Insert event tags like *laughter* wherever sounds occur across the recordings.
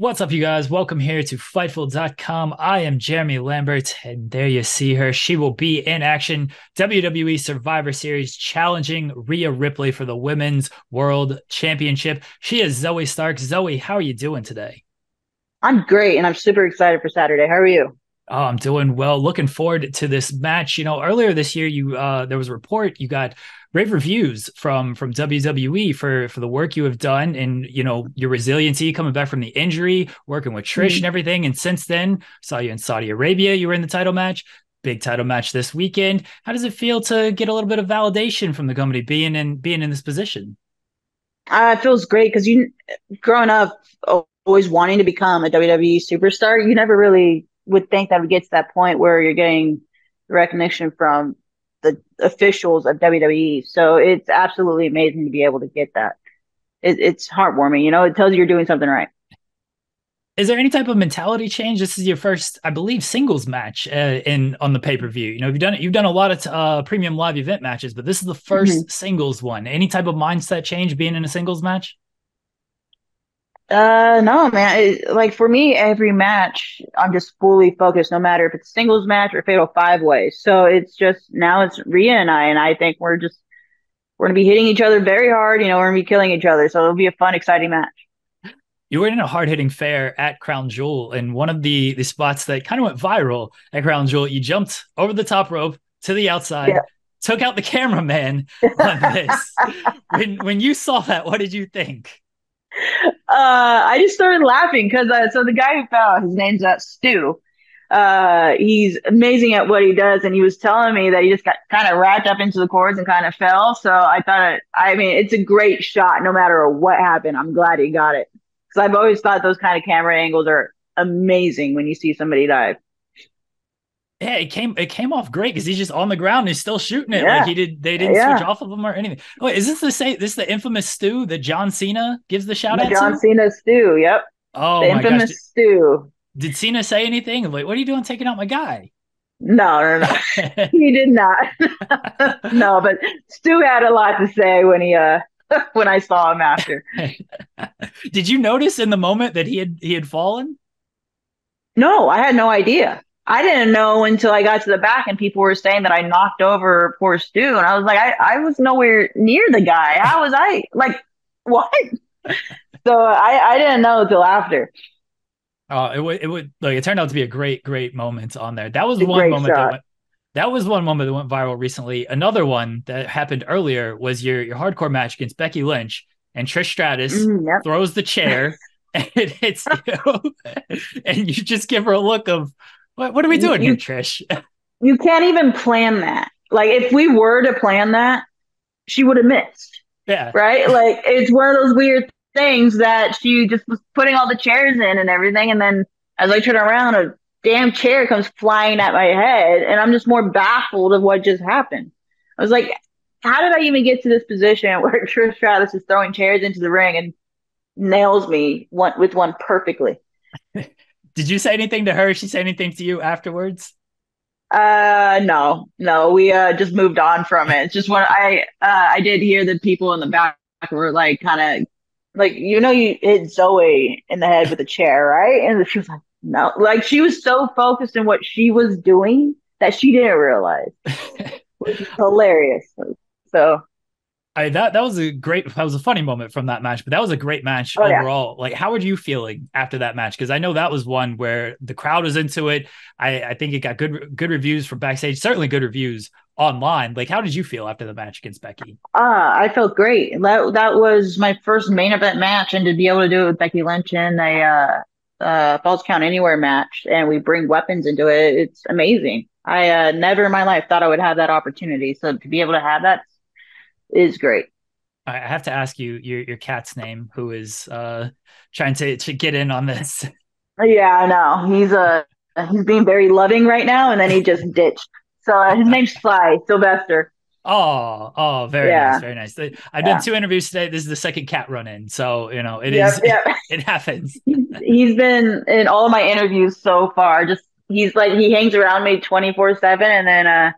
What's up, you guys? Welcome here to Fightful.com. I am Jeremy Lambert, and there you see her. She will be in action WWE Survivor Series challenging Rhea Ripley for the Women's World Championship. She is Zoey Stark. Zoey, how are you doing today? I'm great, and I'm super excited for Saturday. How are you? Oh, I'm doing well. Looking forward to this match. You know, earlier this year, you uh, there was a report you got rave reviews from from WWE for for the work you have done and you know your resiliency coming back from the injury, working with Trish mm-hmm. and everything. And since then, saw you in Saudi Arabia. You were in the title match, big title match this weekend. How does it feel to get a little bit of validation from the company being in being in this position? Uh, it feels great because you, growing up, always wanting to become a WWE superstar, you never really would think that would get to that point where you're getting recognition from the officials of WWE. So it's absolutely amazing to be able to get that. It, it's heartwarming. You know, it tells you you're doing something right. Is there any type of mentality change? This is your first, I believe, singles match uh, in on the pay per view. You know, you've done it, you've done a lot of uh, premium live event matches, but this is the 1st mm-hmm. singles one. Any type of mindset change being in a singles match? Uh, no, man. It, like for me, every match, I'm just fully focused, no matter if it's singles match or fatal five way. So it's just now it's Rhea and I, and I think we're just we're gonna be hitting each other very hard. You know, we're gonna be killing each other. So it'll be a fun, exciting match. You were in a hard hitting fair at Crown Jewel, and one of the the spots that kind of went viral at Crown Jewel, you jumped over the top rope to the outside. Yeah. Took out the cameraman on this. *laughs* when when you saw that, what did you think? *laughs* uh, I just started laughing because uh, so the guy who fell, his name's uh, Stu. Uh, he's amazing at what he does, and he was telling me that he just got kind of wrapped up into the cords and kind of fell. So I thought, it, I mean, it's a great shot no matter what happened. I'm glad he got it because I've always thought those kind of camera angles are amazing when you see somebody dive. Yeah, it came it came off great because he's just on the ground and he's still shooting it. Yeah. Like he did they didn't yeah. switch off of him or anything. Wait, is this the same this is the infamous Stu that John Cena gives the shout the out John to? Cena Stu, yep. Oh the infamous gosh. Stu. Did Cena say anything? Like, what are you doing taking out my guy? No, no, no. *laughs* he did not. *laughs* no, but Stu had a lot to say when he uh *laughs* when I saw him after. did you notice in the moment that he had he had fallen? No, I had no idea. I didn't know until I got to the back and people were saying that I knocked over poor Stu. And I was like, I, I was nowhere near the guy. How was I like, *laughs* what? so I, I didn't know until after. Oh, it would, it would like, it turned out to be a great, great moment on there. That was one moment shot. that went, that was one moment that went viral recently. Another one that happened earlier was your, your hardcore match against Becky Lynch and Trish Stratus mm, yep. throws the chair *laughs* and it hits *laughs* you and you just give her a look of, what, what are we doing you, here, Trish? *laughs* you can't even plan that. Like, if we were to plan that, she would have missed. Yeah. Right? Like, it's one of those weird things that she just was putting all the chairs in and everything. And then as I turn around, a damn chair comes flying at my head. And I'm just more baffled of what just happened. I was like, how did I even get to this position *laughs* where Trish Stratus is throwing chairs into the ring and nails me one, with one perfectly? Did you say anything to her? She say anything to you afterwards? Uh, no, no. We uh just moved on from it. It's just when I uh I did hear that people in the back were like kind of like you know you hit Zoey in the head with a chair, right? And she was like, no, like she was so focused in what she was doing that she didn't realize, *laughs* which is hilarious. So I, that that was a great that was a funny moment from that match, but that was a great match oh, overall. Yeah. Like, how were you feeling after that match? Because I know that was one where the crowd was into it. I, I think it got good good reviews from backstage, certainly good reviews online. Like, how did you feel after the match against Becky? Uh, I felt great. That that was my first main event match, and to be able to do it with Becky Lynch in a uh, uh, Falls Count Anywhere match, and we bring weapons into it, it's amazing. I uh, never in my life thought I would have that opportunity. So to be able to have that is great. I have to ask you your your cat's name, who is uh, trying to to get in on this. *laughs* Yeah, I know. He's a uh, he's being very loving right now, and then he just *laughs* ditched. So uh, his name's Sly Sylvester. Oh, oh, very yeah. nice, very nice. I've yeah. done two interviews today. This is the second cat run in, so you know it yep, is. Yep. *laughs* It happens. he's been in all of my interviews so far. Just he's like he hangs around me twenty four seven, and then uh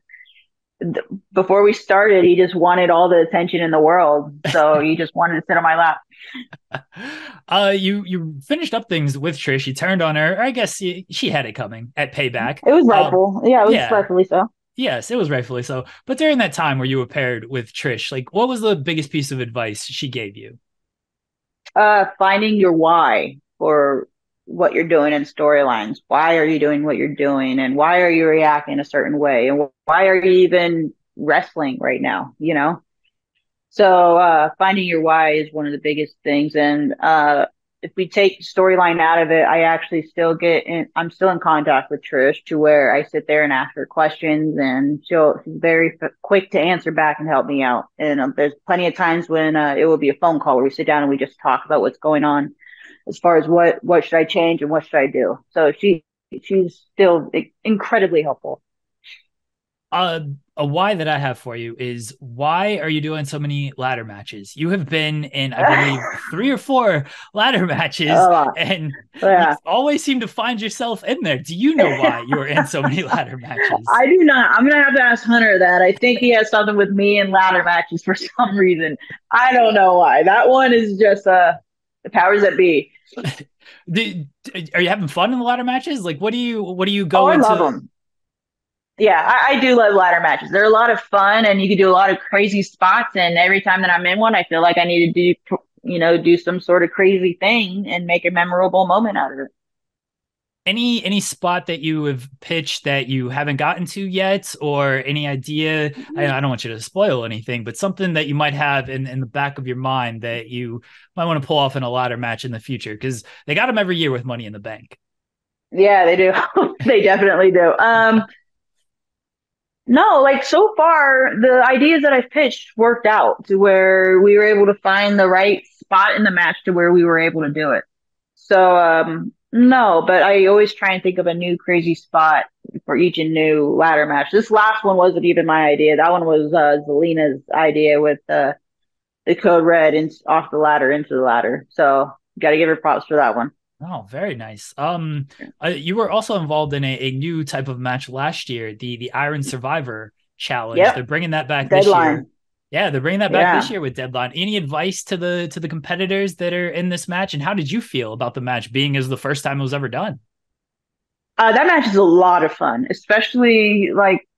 th- before we started, he just wanted all the attention in the world. So *laughs* he just wanted to sit on my lap. *laughs* Uh, you you finished up things with Trish. You turned on her. I guess she, she had it coming at Payback. It was rightful. Um, yeah, it was yeah. rightfully so. Yes, it was rightfully so. But during that time where you were paired with Trish, like what was the biggest piece of advice she gave you? Uh, finding your why for what you're doing in storylines. Why are you doing what you're doing, and why are you reacting a certain way, and why are you even wrestling right now? You know. So uh, finding your why is one of the biggest things, and uh, if we take storyline out of it, I actually still get in, I'm still in contact with Trish to where I sit there and ask her questions and she'll, she's very f- quick to answer back and help me out. And um, there's plenty of times when uh, it will be a phone call where we sit down and we just talk about what's going on as far as what, what should I change and what should I do. So she, she's still incredibly helpful. Uh, a why that I have for you is why are you doing so many ladder matches? You have been in, I believe, *laughs* three or four ladder matches, and yeah. you always seem to find yourself in there. Do you know why you're in so many *laughs* ladder matches? I do not. I'm gonna have to ask Hunter that. I think he has something with me in ladder matches for *laughs* some reason. I don't know why. That one is just uh the powers that be. *laughs* do, are you having fun in the ladder matches? Like, what do you what do you go oh, into? I love them yeah, I, I, do love ladder matches. They're a lot of fun, and you can do a lot of crazy spots. And every time that I'm in one, I feel like I need to do, you know, do some sort of crazy thing and make a memorable moment out of it. Any any spot that you have pitched that you haven't gotten to yet, or any idea? I, I don't want you to spoil anything, but something that you might have in, in the back of your mind that you might want to pull off in a ladder match in the future, because they got them every year with Money in the Bank. Yeah, they do. *laughs* they definitely do. Um, no, like so far, the ideas that I've pitched worked out to where we were able to find the right spot in the match to where we were able to do it. So, um, no, but I always try and think of a new crazy spot for each new ladder match. This last one wasn't even my idea. That one was uh, Zelina's idea with uh, the code red and off the ladder into the ladder. So, got to give her props for that one. Oh, very nice. Um, uh, you were also involved in a, a new type of match last year, the the Iron Survivor Challenge. Yep. They're bringing that back Deadline. this year. Yeah, they're bringing that back yeah. this year with Deadline. Any advice to the to the competitors that are in this match, and how did you feel about the match being as the first time it was ever done? Uh, that match is a lot of fun, especially like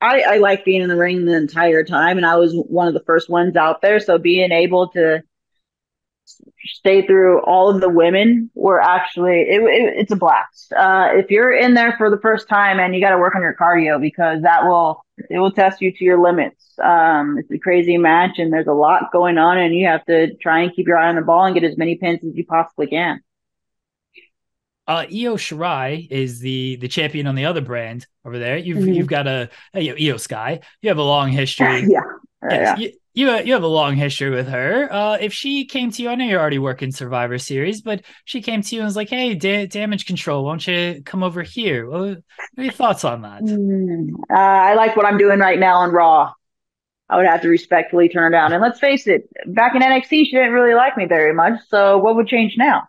I, I like being in the ring the entire time, and I was one of the first ones out there. So being able to stay through all of the women were actually it, it, it's a blast uh, if you're in there for the first time and you got to work on your cardio because that will it will test you to your limits um, it's a crazy match and there's a lot going on and you have to try and keep your eye on the ball and get as many pins as you possibly can uh, Io Shirai is the the champion on the other brand over there. You've mm-hmm. you've got a, a Iyo Sky. You have a long history. *laughs* yeah. Yes, yeah. You, you you have a long history with her. Uh, if she came to you, I know you're already working Survivor Series, but she came to you and was like, "Hey, da- damage control, why don't you come over here?" What are your thoughts on that? Mm, uh, I like what I'm doing right now on Raw. I would have to respectfully turn down. And let's face it, back in NXT, she didn't really like me very much. So what would change now?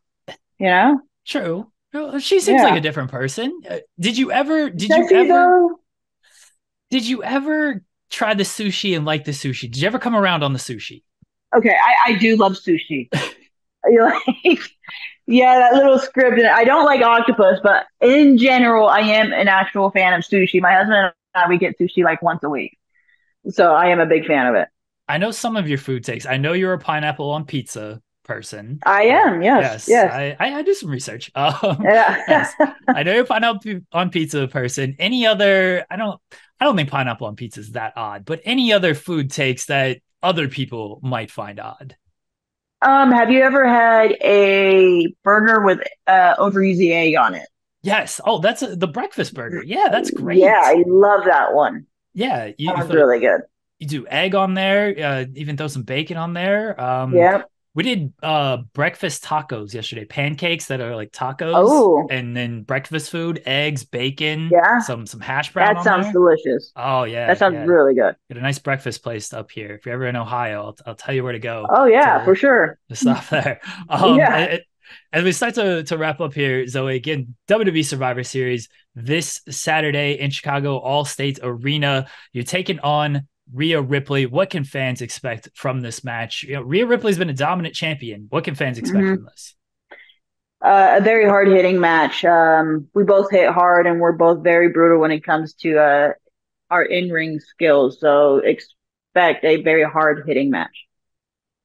You know? True. She seems yeah. like a different person. Uh, did you ever? Did Does you ever? Though? Did you ever try the sushi and like the sushi? Did you ever come around on the sushi? Okay, I, I do love sushi. *laughs* *laughs* like, yeah, that little script. I don't like octopus, but in general, I am an actual fan of sushi. My husband and I we get sushi like once a week, so I am a big fan of it. I know some of your food takes. I know you're a pineapple on pizza person. I am. Yes. Yes. yes. I, I, I do some research. *laughs* Um, yeah. yes. I know you're pineapple on pizza person. Any other? I don't. I don't think pineapple on pizza is that odd, but any other food takes that other people might find odd. Um, have you ever had a burger with uh, over easy egg on it? Yes. Oh, that's a, the breakfast burger. Yeah, that's great. Yeah, I love that one. Yeah, you, that really good. You do egg on there, uh, even throw some bacon on there. Um, yeah. We did uh breakfast tacos yesterday. Pancakes that are like tacos. Oh. And then breakfast food, eggs, bacon, yeah. some some hash brown. That sounds there. delicious. Oh yeah. That sounds yeah. really good. Get a nice breakfast place up here. If you're ever in Ohio, I'll, I'll tell you where to go. Oh yeah, to, for sure. *laughs* To stop there. *laughs* Um, yeah. It, As we start to, to wrap up here, Zoey, again, WWE Survivor Series this Saturday in Chicago, All States Arena. You're taking on Rhea Ripley. What can fans expect from this match? You know, Rhea Ripley's been a dominant champion. What can fans expect mm-hmm. from this? Uh, a very hard hitting match. Um, we both hit hard and we're both very brutal when it comes to uh, our in ring skills. So expect a very hard hitting match.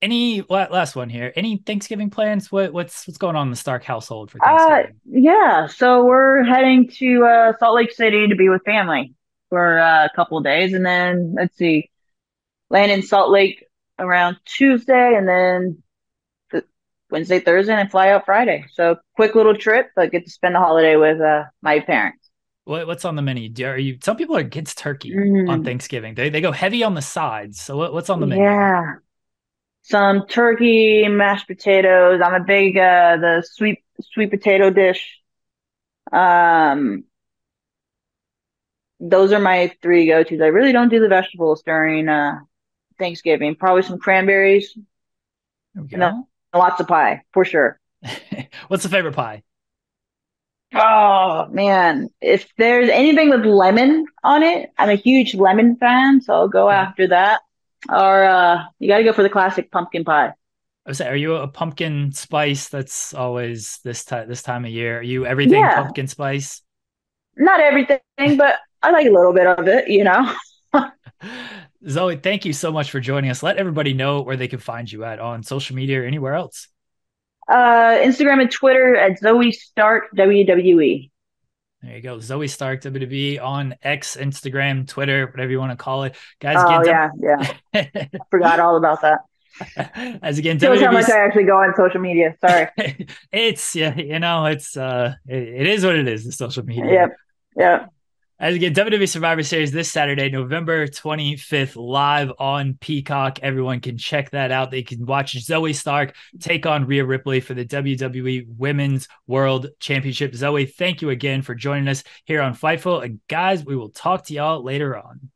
Any last one here? Any Thanksgiving plans? What what's what's going on in the Stark household for Thanksgiving? Uh, yeah, so we're heading to uh, Salt Lake City to be with family for uh, a couple days, and then let's see, land in Salt Lake around Tuesday, and then Wednesday, Thursday, and fly out Friday. So quick little trip, but get to spend the holiday with uh, my parents. What, what's on the menu? Do, are you? Some people are against turkey mm. on Thanksgiving. They they go heavy on the sides. So what, what's on the menu? Yeah, some turkey, mashed potatoes. I'm a big uh, the sweet sweet potato dish. Um, those are my three go tos. I really don't do the vegetables during uh, Thanksgiving. Probably some cranberries. No, lots of pie for sure. *laughs* What's the favorite pie? Oh man, if there's anything with lemon on it, I'm a huge lemon fan, so I'll go yeah. after that. Or uh, you got to go for the classic pumpkin pie. I was saying, are you a pumpkin spice? That's always this time this time of year. Are you everything yeah. pumpkin spice? Not everything, but I like a little bit of it. You know. *laughs* Zoey, thank you so much for joining us. Let everybody know where they can find you at on social media or anywhere else. Uh, Instagram and Twitter at Zoey Stark WWE. There you go. Zoey Stark, WWE on X, Instagram, Twitter, whatever you want to call it. Guys, oh, yeah, yeah. *laughs* Forgot all about that. *laughs* As again, shows how much I actually go on social media. Sorry. it's yeah, you know, it's uh it, it is what it is, the social media. Yep. Yep. As again, WWE Survivor Series this Saturday, November 25th, live on Peacock. Everyone can check that out. They can watch Zoey Stark take on Rhea Ripley for the WWE Women's World Championship. Zoey, thank you again for joining us here on Fightful. And guys, we will talk to y'all later on.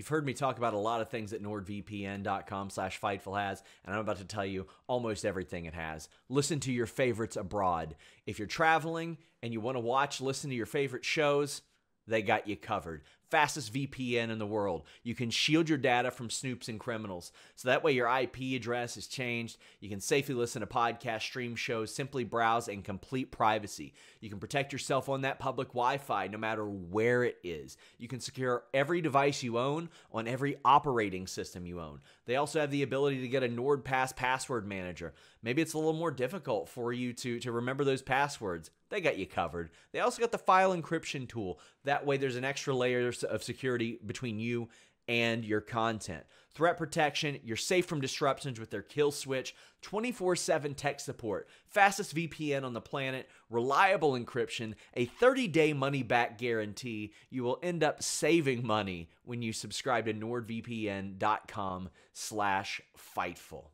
You've heard me talk about a lot of things that nordvpn.com slash Fightful has, and I'm about to tell you almost everything it has. Listen to your favorites abroad. If you're traveling and you want to watch, listen to your favorite shows, they got you covered fastest VPN in the world. You can shield your data from snoops and criminals. So that way your IP address is changed. You can safely listen to podcasts, stream shows, simply browse in complete privacy. You can protect yourself on that public Wi Fi no matter where it is. You can secure every device you own on every operating system you own. They also have the ability to get a NordPass password manager. Maybe it's a little more difficult for you to, to remember those passwords. They got you covered. They also got the file encryption tool. That way, there's an extra layer of security between you and your content. Threat protection, you're safe from disruptions with their kill switch, 24 7 tech support, fastest VPN on the planet, reliable encryption, a 30 day money back guarantee. You will end up saving money when you subscribe to nordvpn.com slash fightful.